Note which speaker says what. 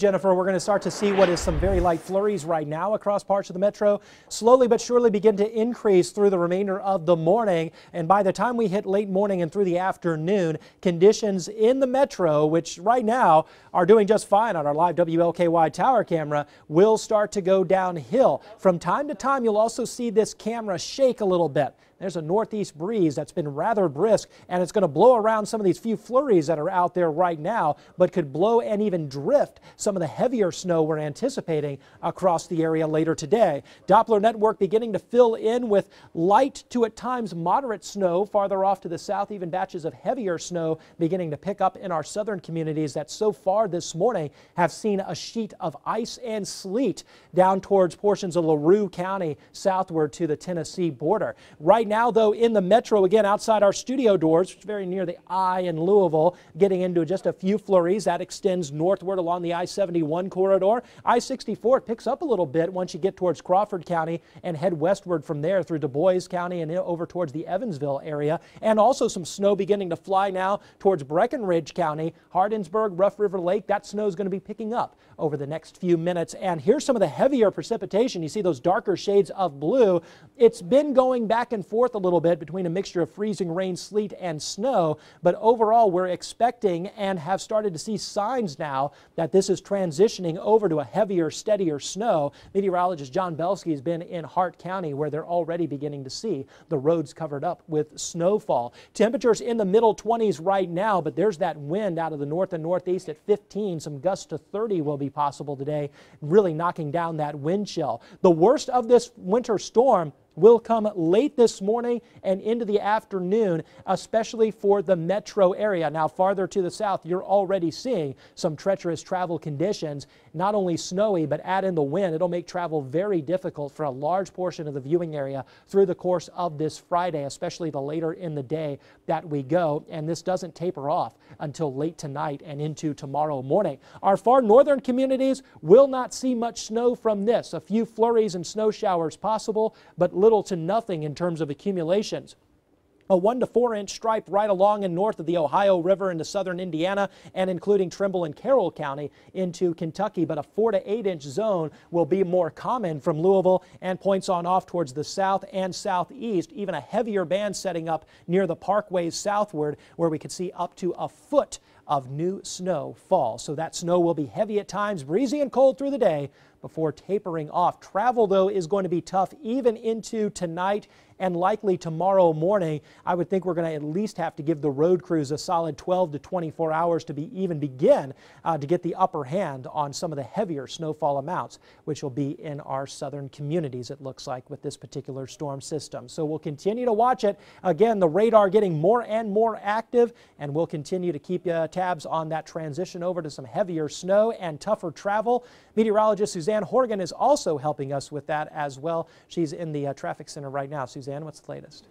Speaker 1: Jennifer, we're going to start to see what is some very light flurries right now across parts of the metro. Slowly but surely begin to increase through the remainder of the morning. And by the time we hit late morning and through the afternoon, conditions in the metro, which right now are doing just fine on our live WLKY tower camera, will start to go downhill. From time to time, you'll also see this camera shake a little bit. There's a northeast breeze that's been rather brisk, and it's going to blow around some of these few flurries that are out there right now, but could blow and even drift some of the heavier snow we're anticipating across the area later today. Doppler network beginning to fill in with light to at times moderate snow farther off to the south, even batches of heavier snow beginning to pick up in our southern communities that so far this morning have seen a sheet of ice and sleet down towards portions of LaRue County southward to the Tennessee border. Right now, though, in the metro, again, outside our studio doors, which is very near the I in Louisville, getting into just a few flurries. That extends northward along the I-71 corridor. I-64 picks up a little bit once you get towards Crawford County and head westward from there through Dubois County and over towards the Evansville area. And also some snow beginning to fly now towards Breckinridge County, Hardinsburg, Rough River Lake. That snow is going to be picking up over the next few minutes. And here's some of the heavier precipitation. You see those darker shades of blue. It's been going back and forth a little bit between a mixture of freezing rain, sleet, and snow. But overall, we're expecting and have started to see signs now that this is transitioning over to a heavier, steadier snow. Meteorologist John Belski has been in Hart County where they're already beginning to see the roads covered up with snowfall. Temperatures in the middle 20s right now, but there's that wind out of the north and northeast at 15. Some gusts to 30 will be possible today, really knocking down that wind chill. The worst of this winter storm will come late this morning and into the afternoon, especially for the metro area. Now, farther to the south, you're already seeing some treacherous travel conditions, not only snowy, but add in the wind. It'll make travel very difficult for a large portion of the viewing area through the course of this Friday, especially the later in the day that we go. And this doesn't taper off until late tonight and into tomorrow morning. Our far northern communities will not see much snow from this. A few flurries and snow showers possible, but little to nothing in terms of accumulations a one to four inch stripe right along and north of the Ohio River into southern Indiana and including Trimble and Carroll County into Kentucky. But a four to eight inch zone will be more common from Louisville and points on off towards the south and southeast. Even a heavier band setting up near the parkways southward where we could see up to a foot of new snow fall. So that snow will be heavy at times, breezy and cold through the day before tapering off. Travel, though, is going to be tough even into tonight and likely tomorrow morning. I would think we're going to at least have to give the road crews a solid 12 to 24 hours to be even begin uh, to get the upper hand on some of the heavier snowfall amounts, which will be in our southern communities, it looks like, with this particular storm system. So we'll continue to watch it. Again, the radar getting more and more active, and we'll continue to keep uh, tabs on that transition over to some heavier snow and tougher travel. Meteorologist Suzanne Suzanne Horgan is also helping us with that as well. She's in the uh, traffic center right now. Suzanne, what's the latest?